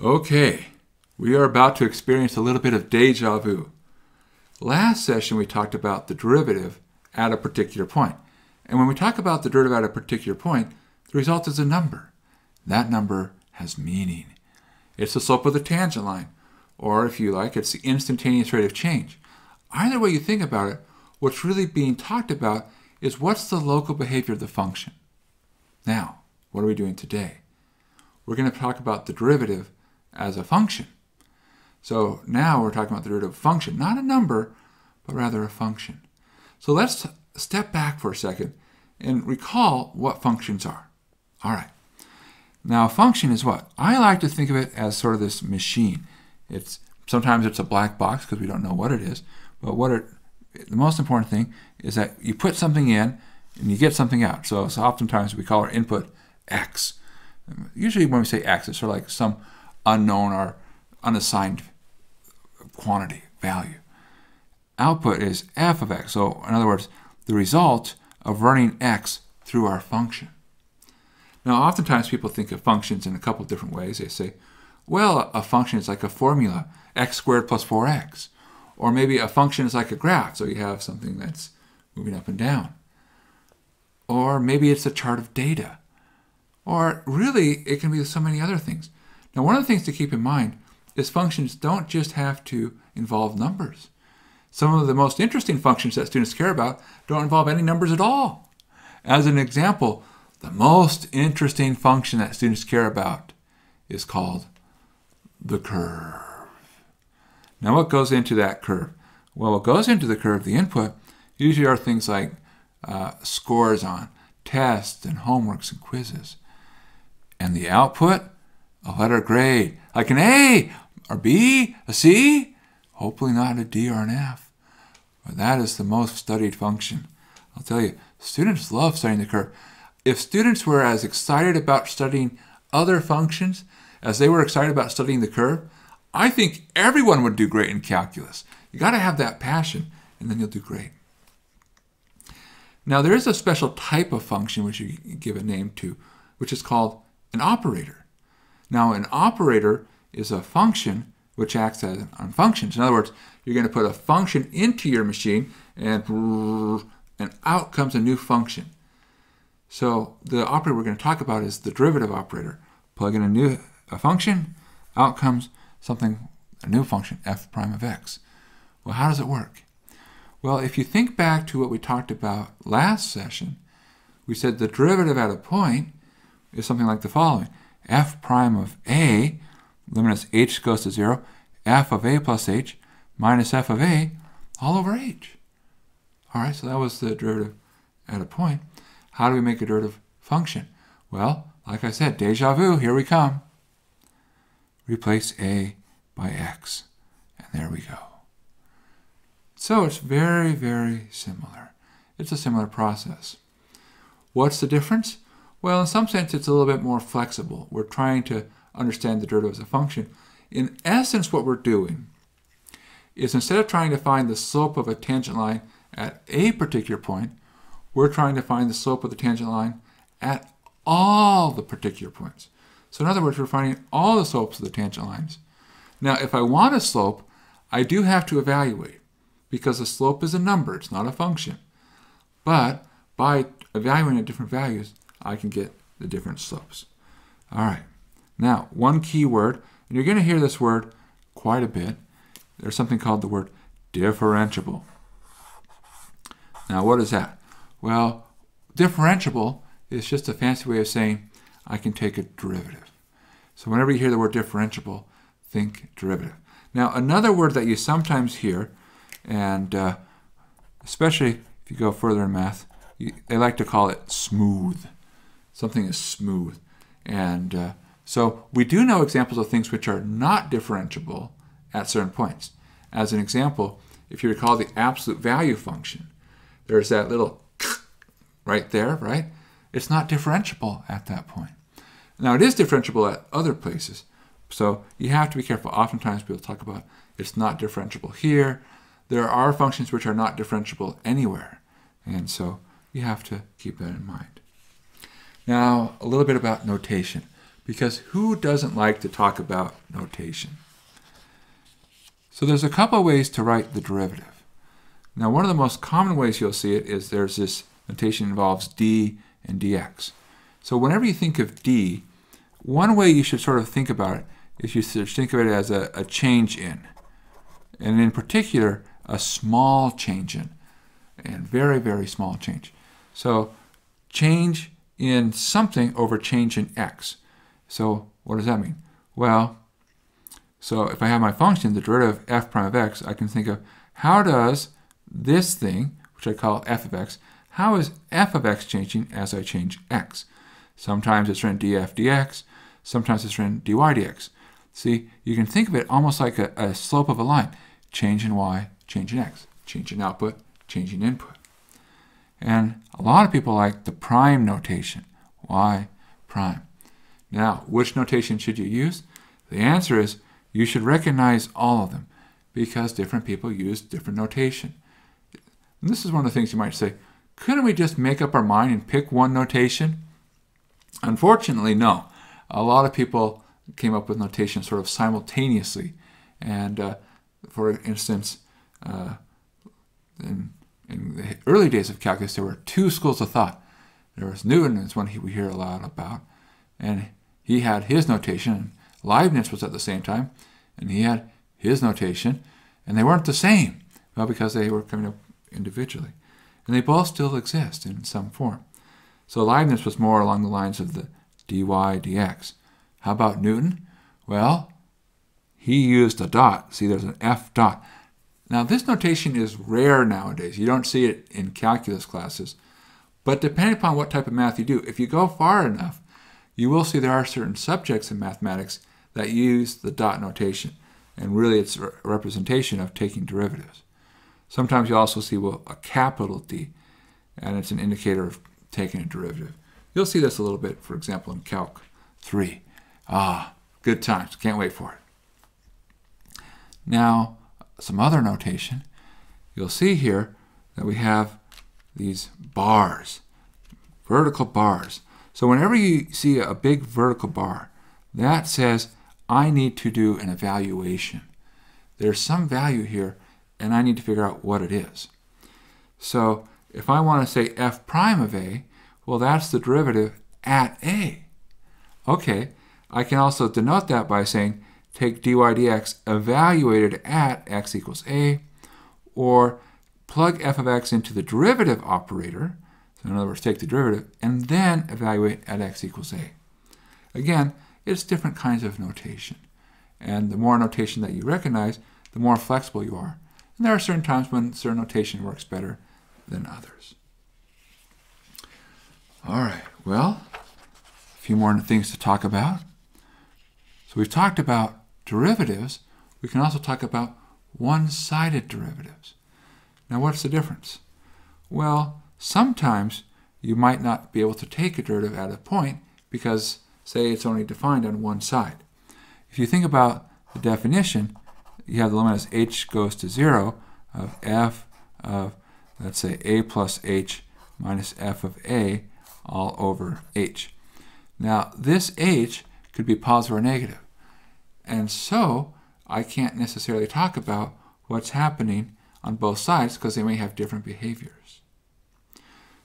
Okay, we are about to experience a little bit of deja vu. Last session we talked about the derivative at a particular point. And when we talk about the derivative at a particular point, the result is a number. That number has meaning. It's the slope of the tangent line, or if you like, it's the instantaneous rate of change. Either way you think about it, what's really being talked about is what's the local behavior of the function. Now, what are we doing today? We're going to talk about the derivative as a function. So now we're talking about the derivative function, not a number, but rather a function. So let's step back for a second and recall what functions are. All right. Now a function is what? I like to think of it as sort of this machine. It's sometimes it's a black box because we don't know what it is, but what it the most important thing is that you put something in and you get something out. So, so oftentimes we call our input x. Usually when we say x, it's sort of like some unknown or unassigned quantity, value. Output is f of x. So in other words, the result of running x through our function. Now, oftentimes people think of functions in a couple different ways. They say, well, a function is like a formula, x squared plus 4x. Or maybe a function is like a graph, so you have something that's moving up and down. Or maybe it's a chart of data. Or really, it can be so many other things. Now, one of the things to keep in mind is functions don't just have to involve numbers. Some of the most interesting functions that students care about don't involve any numbers at all. As an example, the most interesting function that students care about is called the curve. Now, what goes into that curve? Well, what goes into the curve, the input, usually are things like uh, scores on tests and homeworks and quizzes. And the output, a letter grade, like an A or B, a C, hopefully not a D or an F. But that is the most studied function. I'll tell you, students love studying the curve. If students were as excited about studying other functions as they were excited about studying the curve, I think everyone would do great in calculus. You got to have that passion, and then you'll do great. Now, there is a special type of function which you give a name to, which is called an operator. Now, an operator is a function which acts as on functions. In other words, you're going to put a function into your machine, and, and out comes a new function. So the operator we're going to talk about is the derivative operator. Plug in a new a function, out comes something, a new function, f prime of x. Well, how does it work? Well, if you think back to what we talked about last session, we said the derivative at a point is something like the following. F prime of a, limit as h goes to 0, f of a plus h minus f of a all over h. All right, so that was the derivative at a point. How do we make a derivative function? Well, like I said, deja vu, here we come replace a by x. And there we go. So it's very, very similar. It's a similar process. What's the difference? Well, in some sense, it's a little bit more flexible. We're trying to understand the derivative as a function. In essence, what we're doing is instead of trying to find the slope of a tangent line at a particular point, we're trying to find the slope of the tangent line at all the particular points. So in other words, we're finding all the slopes of the tangent lines. Now, if I want a slope, I do have to evaluate because a slope is a number, it's not a function. But by evaluating at different values, I can get the different slopes. All right. Now, one key word, and you're going to hear this word quite a bit. There's something called the word differentiable. Now, what is that? Well, differentiable is just a fancy way of saying I can take a derivative. So whenever you hear the word differentiable, think derivative. Now, another word that you sometimes hear, and uh, especially if you go further in math, you, they like to call it smooth. Something is smooth. And uh, so we do know examples of things which are not differentiable at certain points. As an example, if you recall the absolute value function, there's that little right there, right? It's not differentiable at that point. Now, it is differentiable at other places, so you have to be careful. Oftentimes, people talk about it's not differentiable here. There are functions which are not differentiable anywhere, and so you have to keep that in mind. Now, a little bit about notation. because who doesn't like to talk about notation? So there's a couple ways to write the derivative. Now one of the most common ways you'll see it is there's this notation involves d and dx. So whenever you think of d, one way you should sort of think about it is you should think of it as a, a change in. And in particular, a small change in. And very, very small change. So change in something over change in x. So what does that mean? Well, so if I have my function, the derivative of f prime of x, I can think of how does this thing, which I call f of x, how is f of x changing as I change x? Sometimes it's written df dx, sometimes it's written dy dx. See, you can think of it almost like a, a slope of a line. Change in y, change in x, change in output, change in input. And a lot of people like the prime notation, y prime. Now, which notation should you use? The answer is you should recognize all of them because different people use different notation. And this is one of the things you might say, couldn't we just make up our mind and pick one notation? Unfortunately, no. A lot of people came up with notation sort of simultaneously. And uh, for instance, uh, in, in, the early days of calculus, there were two schools of thought. There was Newton, is one we hear a lot about, and he had his notation. Leibniz was at the same time, and he had his notation, and they weren't the same. Well, because they were coming up individually. And they both still exist in some form. So Leibniz was more along the lines of the dy dx. How about Newton? Well, he used a dot. See, there's an f dot. Now, this notation is rare nowadays. You don't see it in calculus classes. But depending upon what type of math you do, if you go far enough, you will see there are certain subjects in mathematics that use the dot notation. And really, it's a representation of taking derivatives. Sometimes you also see well, a capital D, and it's an indicator of taking a derivative. You'll see this a little bit, for example, in Calc 3. Ah, good times. Can't wait for it. Now, some other notation. You'll see here that we have these bars, vertical bars. So whenever you see a big vertical bar, that says I need to do an evaluation. There's some value here, and I need to figure out what it is. So if I want to say f prime of a, well, that's the derivative at a. Okay, I can also denote that by saying take dy dx evaluated at x equals a, or plug f of x into the derivative operator, so in other words, take the derivative, and then evaluate at x equals a. Again, it's different kinds of notation. And the more notation that you recognize, the more flexible you are. And there are certain times when certain notation works better than others. All right, well, a few more things to talk about. So we've talked about derivatives. We can also talk about one-sided derivatives. Now what's the difference? Well, sometimes you might not be able to take a derivative at a point because, say, it's only defined on one side. If you think about the definition, you have the limit as h goes to 0 of f of, let's say, a plus h minus f of a all over h. Now, this h could be positive or negative. And so, I can't necessarily talk about what's happening on both sides because they may have different behaviors.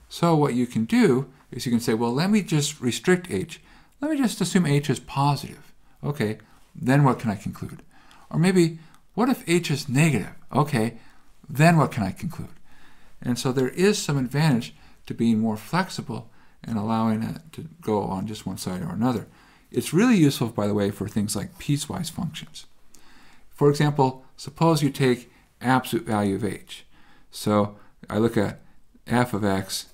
So what you can do is you can say, well, let me just restrict h. Let me just assume h is positive. Okay, then what can I conclude? Or maybe, what if h is negative? Okay, then what can I conclude? And so there is some advantage to being more flexible and allowing it to go on just one side or another. It's really useful, by the way, for things like piecewise functions. For example, suppose you take absolute value of h. So I look at f of x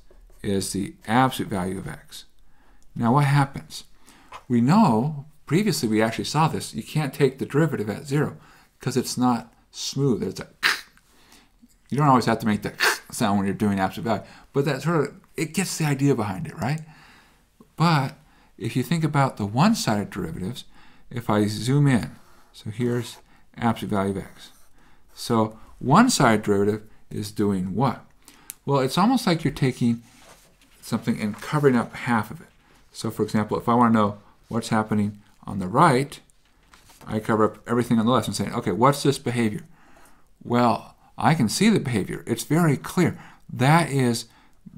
is the absolute value of x. Now what happens? We know, previously we actually saw this, you can't take the derivative at zero because it's not smooth. It's a you don't always have to make the sound when you're doing absolute value, but that sort of it gets the idea behind it, right? But if you think about the one-sided derivatives, if I zoom in, so here's absolute value of x. So one-sided derivative is doing what? Well, it's almost like you're taking something and covering up half of it. So for example, if I want to know what's happening on the right, I cover up everything on the left and saying, okay, what's this behavior? Well, I can see the behavior. It's very clear. That is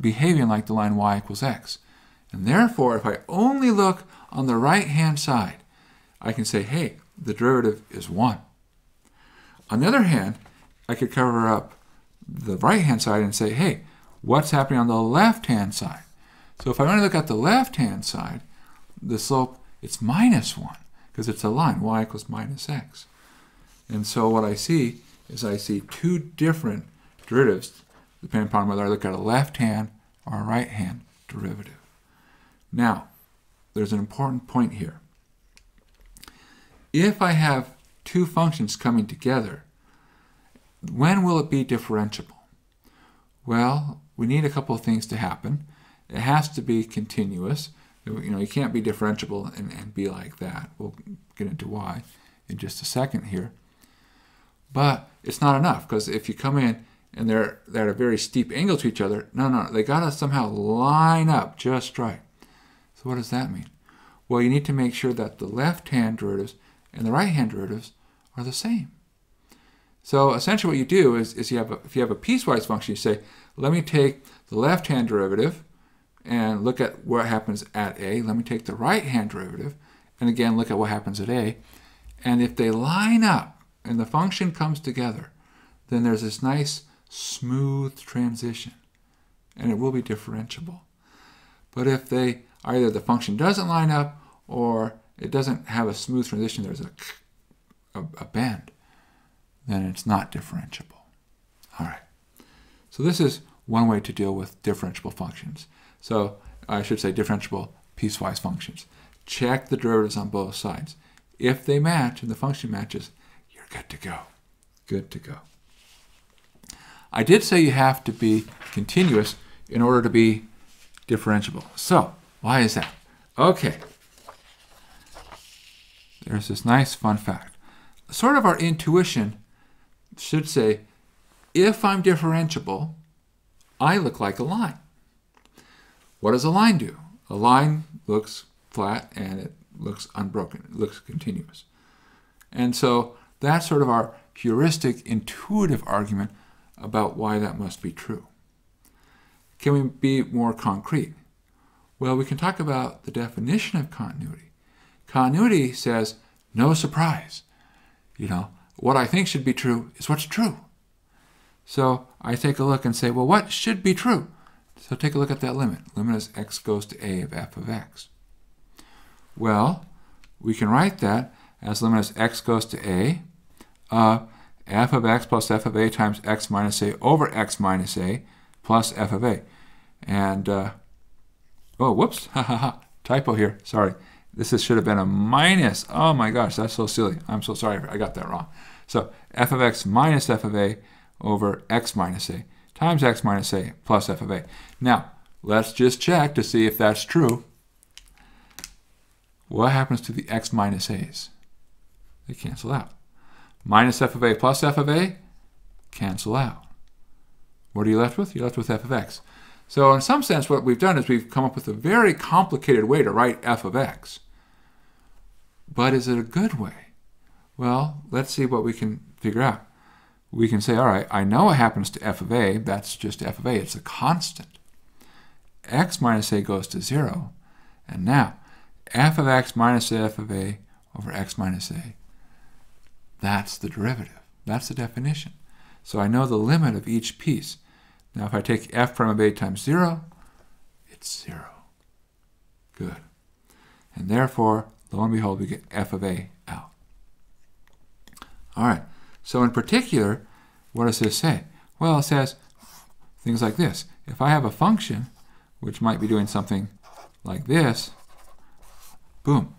behaving like the line y equals x. And therefore, if I only look on the right-hand side, I can say, hey, the derivative is 1. On the other hand, I could cover up the right-hand side and say, hey, what's happening on the left-hand side? So if I only look at the left-hand side, the slope, it's minus 1 because it's a line, y equals minus x. And so what I see is I see two different derivatives depending upon whether I look at a left-hand or a right-hand derivative. Now, there's an important point here. If I have two functions coming together, when will it be differentiable? Well, we need a couple of things to happen. It has to be continuous. You know, you can't be differentiable and, and be like that. We'll get into why in just a second here. But it's not enough because if you come in and they're, they're at a very steep angle to each other, no, no, they got to somehow line up just right. So what does that mean? Well, you need to make sure that the left-hand derivatives and the right-hand derivatives are the same. So essentially what you do is, is you have a, if you have a piecewise function, you say, let me take the left-hand derivative and look at what happens at A. Let me take the right-hand derivative and again look at what happens at A. And if they line up and the function comes together, then there's this nice smooth transition and it will be differentiable. But if they either the function doesn't line up or it doesn't have a smooth transition, there's a, a, a bend, then it's not differentiable. All right. So this is one way to deal with differentiable functions. So I should say differentiable piecewise functions. Check the derivatives on both sides. If they match and the function matches, you're good to go. Good to go. I did say you have to be continuous in order to be differentiable. So, why is that? Okay. There's this nice fun fact. Sort of our intuition should say, if I'm differentiable, I look like a line. What does a line do? A line looks flat and it looks unbroken. It looks continuous. And so that's sort of our heuristic, intuitive argument about why that must be true. Can we be more concrete? Well, we can talk about the definition of continuity. Continuity says, no surprise. You know, what I think should be true is what's true. So I take a look and say, well, what should be true? So take a look at that limit. Limit as x goes to a of f of x. Well, we can write that as limit as x goes to a of f of x plus f of a times x minus a over x minus a plus f of a. And, uh, oh, whoops, ha ha ha, typo here, sorry. This is, should have been a minus. Oh my gosh, that's so silly. I'm so sorry, I got that wrong. So f of x minus f of a over x minus a times x minus a plus f of a. Now, let's just check to see if that's true. What happens to the x minus a's? They cancel out minus f of a plus f of a cancel out. What are you left with? You're left with f of x. So in some sense, what we've done is we've come up with a very complicated way to write f of x. But is it a good way? Well, let's see what we can figure out. We can say, all right, I know what happens to f of a. That's just f of a. It's a constant. x minus a goes to 0. And now, f of x minus f of a over x minus a that's the derivative. That's the definition. So I know the limit of each piece. Now if I take f prime of a times 0, it's 0. Good. And therefore, lo and behold, we get f of a out. All right. So in particular, what does this say? Well, it says things like this. If I have a function which might be doing something like this, boom.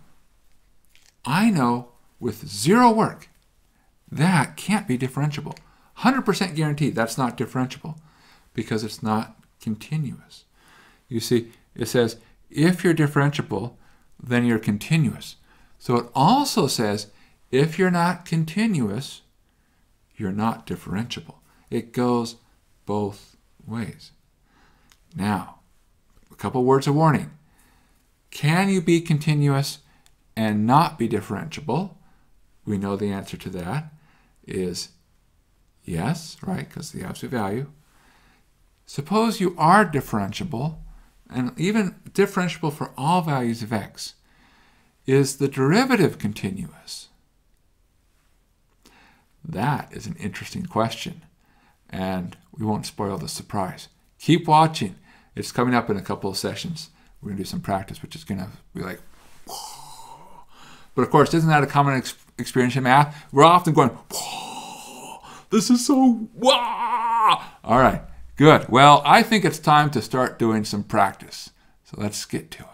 I know with zero work that can't be differentiable. 100% guaranteed that's not differentiable because it's not continuous. You see, it says if you're differentiable, then you're continuous. So it also says if you're not continuous, you're not differentiable. It goes both ways. Now, a couple words of warning. Can you be continuous and not be differentiable? We know the answer to that is yes, right? Because the absolute value. Suppose you are differentiable, and even differentiable for all values of x. Is the derivative continuous? That is an interesting question, and we won't spoil the surprise. Keep watching. It's coming up in a couple of sessions. We're going to do some practice, which is going to be like, Whoa. but of course, isn't that a common ex- experience in math? We're often going, Whoa, this is so, wow. All right, good. Well, I think it's time to start doing some practice. So let's get to it.